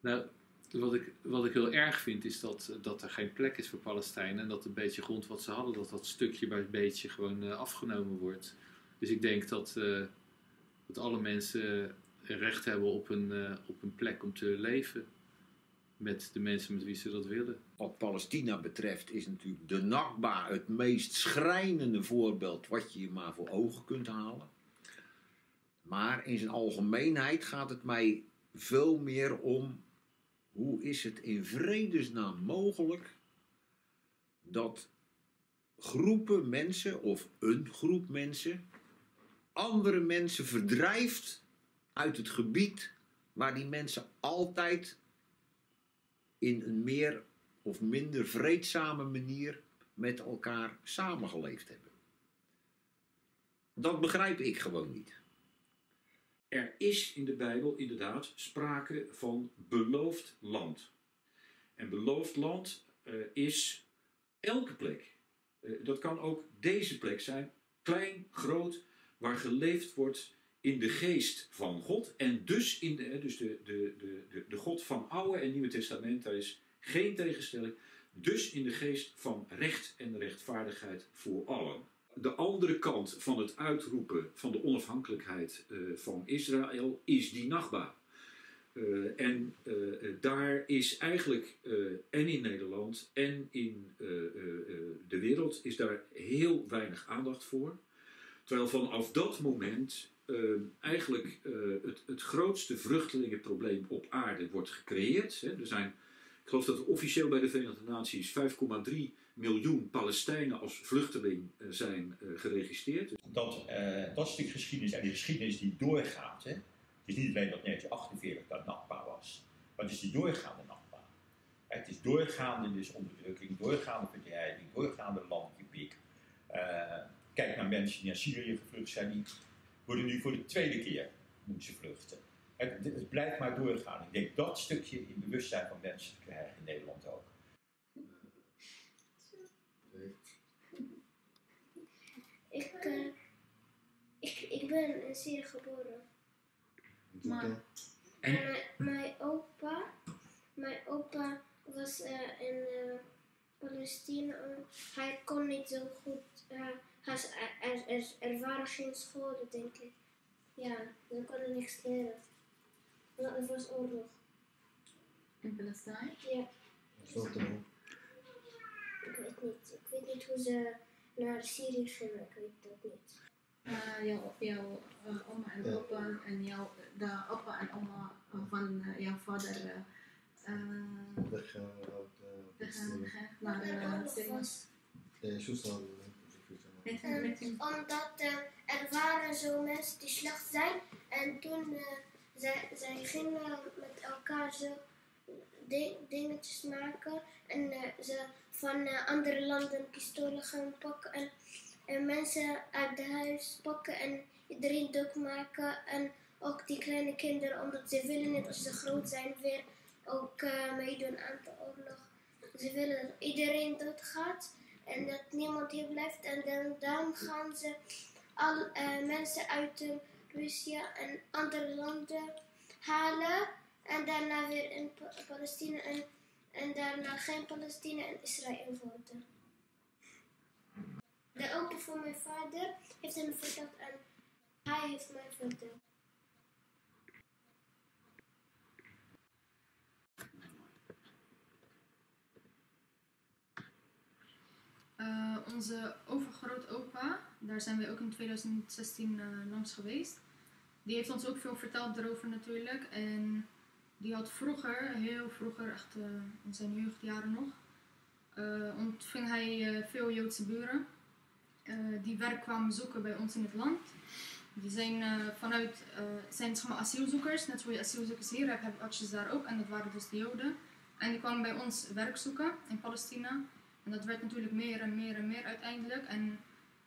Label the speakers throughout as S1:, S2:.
S1: Nou, wat ik, wat ik heel erg vind is dat, dat er geen plek is voor Palestijnen. En dat een beetje grond wat ze hadden, dat dat stukje bij beetje gewoon uh, afgenomen wordt. Dus ik denk dat, uh, dat alle mensen recht hebben op een, op een plek om te leven. Met de mensen met wie ze dat willen.
S2: Wat Palestina betreft is natuurlijk de Nakba het meest schrijnende voorbeeld wat je je maar voor ogen kunt halen. Maar in zijn algemeenheid gaat het mij veel meer om hoe is het in vredesnaam mogelijk dat groepen mensen of een groep mensen andere mensen verdrijft uit het gebied waar die mensen altijd in een meer of minder vreedzame manier met elkaar samengeleefd hebben. Dat begrijp ik gewoon niet.
S3: Er is in de Bijbel inderdaad sprake van beloofd land. En beloofd land uh, is elke plek. Uh, dat kan ook deze plek zijn, klein, groot, waar geleefd wordt in de geest van God. En dus, in de, dus de, de, de, de, God van Oude en Nieuwe Testament, daar is geen tegenstelling. Dus in de geest van recht en rechtvaardigheid voor allen de andere kant van het uitroepen van de onafhankelijkheid uh, van Israël is die Nachba. Uh, en uh, daar is eigenlijk, en in Nederland en in de wereld, is daar heel weinig aandacht voor. Terwijl vanaf dat moment eigenlijk het, het grootste vluchtelingenprobleem op aarde wordt gecreëerd. Hè. Er zijn geloof dat er officieel bij de Verenigde Naties 5,3 miljoen Palestijnen als vluchteling eh, zijn uh, geregistreerd.
S4: Dat, uh, dat geschiedenis en die geschiedenis die doorgaat. Hè? Het is niet alleen dat 1948 dat Nakba was, maar het is die doorgaande Nakba. Het is doorgaande onderdrukking, doorgaande verdrijving, doorgaande landgebied. kijk naar mensen die naar Syrië gevlucht zijn, die worden nu voor de tweede keer moeten vluchten. Het, het, blijft maar doorgaan. Ik denk dat stukje in bewustzijn van mensen te krijgen in Nederland ook.
S5: Ik, uh, ik, ik ben in Syrië geboren. Maar en mijn opa, mijn opa was uh, in uh, Palestina. Hij kon niet zo goed. hij, er, er, er waren geen scholen, denk ik. Ja, ze konden niks leren. Ja, er was oorlog.
S6: In Palestijn?
S5: Ja.
S7: Zo toch?
S5: Ik weet niet. Ik weet niet hoe ze naar Syrië gingen. Ik weet dat niet.
S6: Uh, jouw jouw uh, oma en opa en jouw de opa en oma van uh, jouw vader
S7: weggaan
S6: naar Syrië.
S5: Omdat er waren zo mensen die slecht zijn en toen zij, zij gingen met elkaar zo dingetjes maken en uh, ze van uh, andere landen pistolen gaan pakken en, en mensen uit de huis pakken en iedereen dood maken en ook die kleine kinderen omdat ze willen niet als ze groot zijn weer ook uh, meedoen aan de oorlog. Ze willen dat iedereen doodgaat en dat niemand hier blijft en dan, dan gaan ze al mensen uit Rusland en andere landen halen. En daarna weer in Palestina en, en daarna geen Palestina en Israël worden. De opa van mijn vader heeft hem verteld en hij heeft mij verteld.
S6: Uh, onze overgrootopa, daar zijn we ook in 2016 uh, langs geweest. Die heeft ons ook veel verteld erover natuurlijk. En die had vroeger, heel vroeger, echt uh, in zijn jeugdjaren nog, uh, ontving hij veel Joodse buren. die werk kwamen zoeken bij ons in het land. Die zijn vanuit, zijn zeg asielzoekers, net zoals je asielzoekers hier hebt, heb je daar ook. En dat waren dus de Joden. En die kwamen bij ons werk zoeken in Palestina. En dat werd natuurlijk meer en meer en meer uiteindelijk. En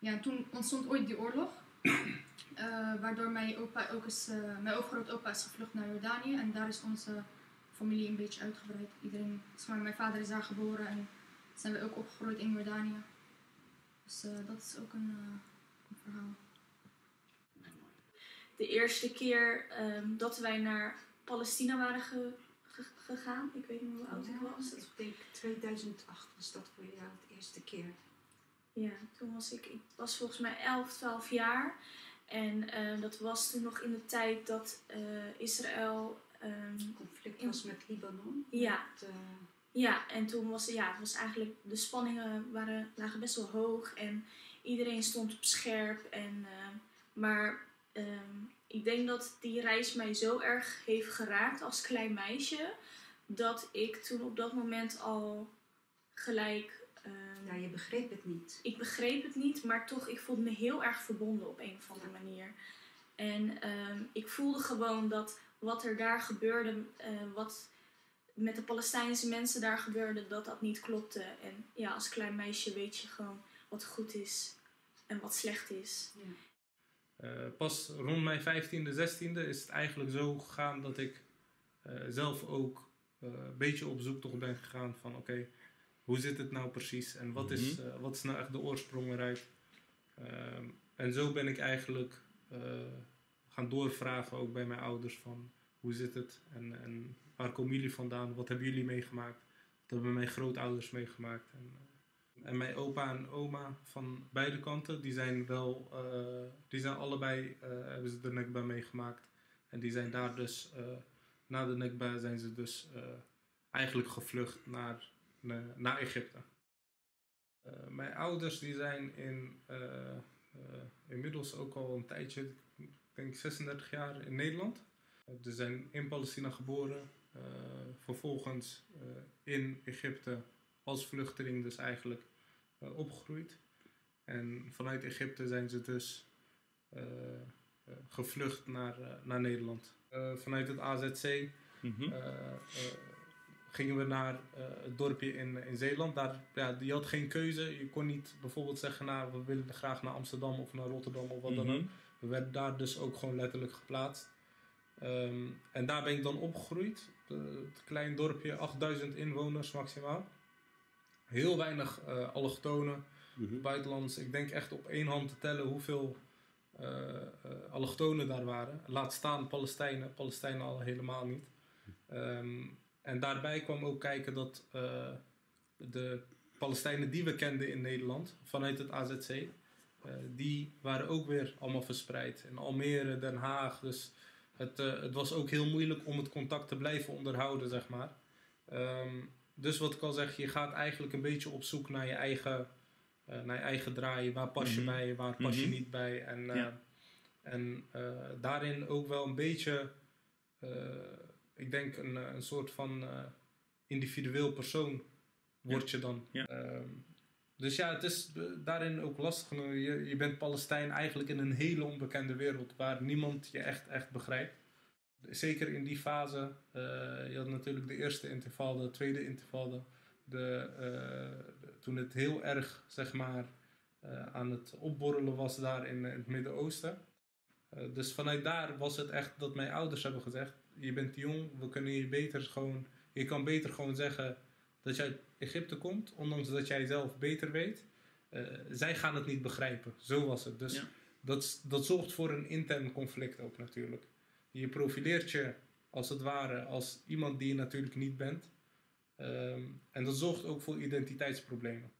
S6: ja, toen ontstond ooit die oorlog. Uh, waardoor mijn opa ook is, uh, mijn overgrootopa is gevlucht naar Jordanië en daar is onze familie een beetje uitgebreid. Iedereen, zeg maar, mijn vader is daar geboren en zijn we ook opgegroeid in Jordanië. Dus uh, dat is ook een, een, verhaal.
S8: De eerste keer um, dat wij naar Palestina waren ge ge- gegaan. Ik weet niet hoe oud ik was.
S9: Ik denk 2008 was dat voor jou de eerste keer.
S8: Ja, toen was ik, ik was volgens mij 11, 12 jaar. En eh, dat was toen nog in de tijd dat eh, Israël.
S9: Het conflict
S8: In-
S9: was met Libanon.
S8: Ja.
S9: Met, eh,
S8: ja, en toen was, ja, het was eigenlijk. De spanningen waren, lagen best wel hoog. En iedereen stond op scherp. En, maar ehm, ik denk dat die reis mij zo erg heeft geraakt als klein meisje. Dat ik toen op dat moment al gelijk. Ehm,
S9: ja, je begreep het niet.
S8: ik begreep het niet, maar toch, ik voelde me heel erg verbonden op een of andere manier. En ehm, ik voelde gewoon dat wat er daar gebeurde, eh, wat met de Palestijnse mensen daar gebeurde, dat dat niet klopte. En ja, als klein meisje weet je gewoon wat goed is en wat slecht is.
S10: Eh, pas rond mijn 15e, 16e is het eigenlijk zo gegaan dat ik eh, zelf ook eh, een beetje op zoek toch ben gegaan van oké, hoe zit het nou precies en wat is, eh, wat is nou echt de oorsprong eruit. Ehm, en zo ben ik eigenlijk eh, gaan doorvragen ook bij mijn ouders van hoe zit het en, en waar komen jullie vandaan, wat hebben jullie meegemaakt, wat hebben mijn grootouders meegemaakt. En, eh, en mijn opa en oma van beide kanten, die zijn wel, die zijn allebei, hebben ze de Nekba meegemaakt. En die zijn daar dus, na de Nekba zijn ze dus eigenlijk gevlucht naar, na- naar Egypte. Eh, mijn ouders die zijn in, eh, eh, inmiddels ook al een tijdje, ik denk 36 jaar in Nederland. Eh, ze zijn in Palestina geboren, eh, vervolgens eh, in Egypte als vluchteling dus eigenlijk eh, opgegroeid. En vanuit Egypte zijn ze dus eh, eh, gevlucht naar, eh, naar Nederland. Eh, vanuit het AZC eh, eh, gingen we naar eh, het dorpje in, in Zeeland. Daar, ja, je had geen keuze. Je kon niet bijvoorbeeld zeggen, nou, we willen graag naar Amsterdam of naar Rotterdam of wat dan
S4: Mhm.
S10: ook. We werden daar dus ook gewoon letterlijk geplaatst. Ehm, en daar ben ik dan opgegroeid. Het klein dorpje, 8000 inwoners maximaal. Heel weinig eh allochtonen, buitenlands. Ik denk echt op één hand te tellen hoeveel eh, allochtonen daar waren. Laat staan Palestijnen, Palestijnen al helemaal niet. Ehm, en daarbij kwam ook kijken dat eh, de Palestijnen die we kenden in Nederland, vanuit het AZC, eh, die waren ook weer allemaal verspreid. In Almere, Den Haag. Dus het, eh, het was ook heel moeilijk om het contact te blijven onderhouden, zeg maar. Ehm, dus wat ik al zeg, je gaat eigenlijk een beetje op zoek naar je eigen, naar je eigen draai. Waar pas je
S4: Mhm.
S10: bij, waar pas je
S4: Mhm.
S10: niet bij. En,
S4: Ja.
S10: en daarin ook wel een beetje, ik denk een, eh, een soort van eh, individueel persoon word je dan.
S4: Ja.
S10: Ehm, dus ja, het is eh, daarin ook lastig. Je, je bent Palestijn eigenlijk in een hele onbekende wereld waar niemand je echt, echt begrijpt. Zeker in die fase, je had natuurlijk de eerste intifada, de tweede intifada. De, de- toen het heel erg, zeg maar, aan het opborrelen was daar in, in het Midden-Oosten. Dus vanuit daar was het echt dat mijn ouders hebben gezegd: Je bent jong, we kunnen je beter gewoon. Je kan beter gewoon zeggen dat je uit Egypte komt, ondanks dat jij zelf beter weet. Eh, zij gaan het niet begrijpen. Zo was het. Dus
S4: Ja.
S10: dat, dat zorgt voor een intern conflict ook natuurlijk. Je profileert je als het ware als iemand die je natuurlijk niet bent. Ehm, en dat zorgt ook voor identiteitsproblemen.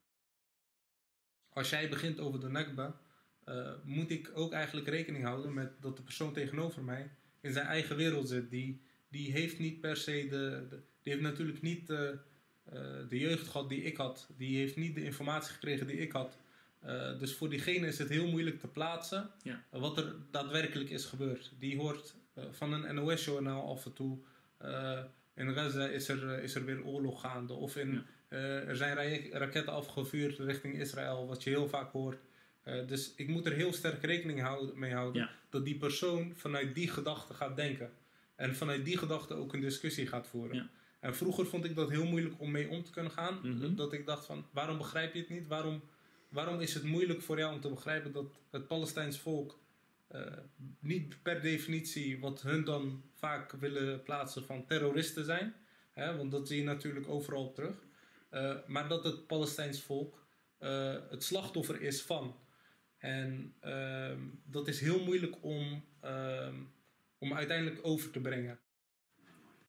S10: Als jij begint over de Nakba, eh, moet ik ook eigenlijk rekening houden met dat de persoon tegenover mij in zijn eigen wereld zit. Die, die heeft niet per se de, de- die heeft natuurlijk niet de, eh, de jeugd gehad die ik had. Die heeft niet de informatie gekregen die ik had. Eh, dus voor diegene is het heel moeilijk te plaatsen
S4: Ja.
S10: eh, wat er daadwerkelijk is gebeurd. Die hoort eh, van een NOS-journaal af en toe. eh, in Gaza is er, eh, is er weer oorlog gaande. Of in,
S4: Ja.
S10: eh, er zijn ra- raketten afgevuurd richting Israël, wat je heel vaak hoort. Eh, dus ik moet er heel sterk rekening houden, mee houden
S4: Ja.
S10: dat die persoon vanuit die gedachte gaat denken. En vanuit die gedachte ook een discussie gaat voeren.
S4: Ja.
S10: En vroeger vond ik dat heel moeilijk om mee om te kunnen gaan.
S4: Mhm.
S10: Dat ik dacht van, waarom begrijp je het niet? Waarom, waarom is het moeilijk voor jou om te begrijpen dat het Palestijns volk eh, niet per definitie wat hun dan vaak willen plaatsen van terroristen zijn. Hè, want dat zie je natuurlijk overal op terug. Eh, maar dat het Palestijns volk het slachtoffer is van. En ehm, dat is heel moeilijk om, ehm, om uiteindelijk over te brengen.